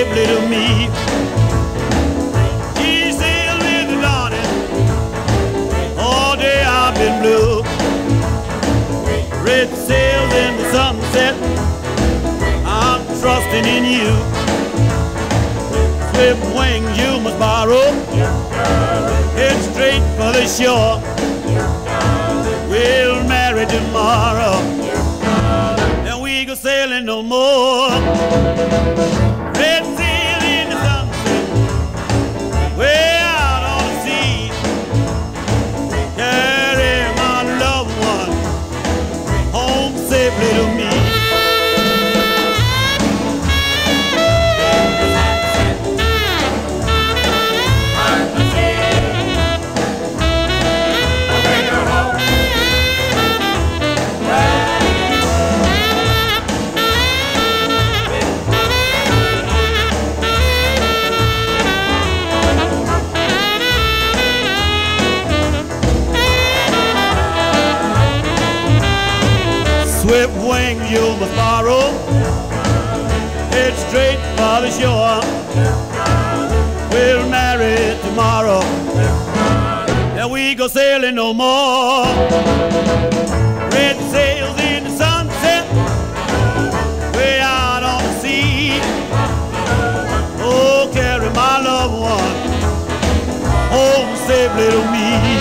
safely to me. With the. All day I've been blue. Red sails in the sunset. I'm trusting in you. Swift wings you must borrow. Head straight for the shore. We'll marry tomorrow. And we go sailing no more. swift wing you'll borrow. Head straight for the shore. We'll marry tomorrow. Now we go sailing no more. Red sails in the sunset. Way out on the sea. Oh, carry my loved one home safely to me.